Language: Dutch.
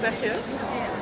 Zeg je?